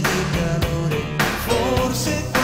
di calore, forse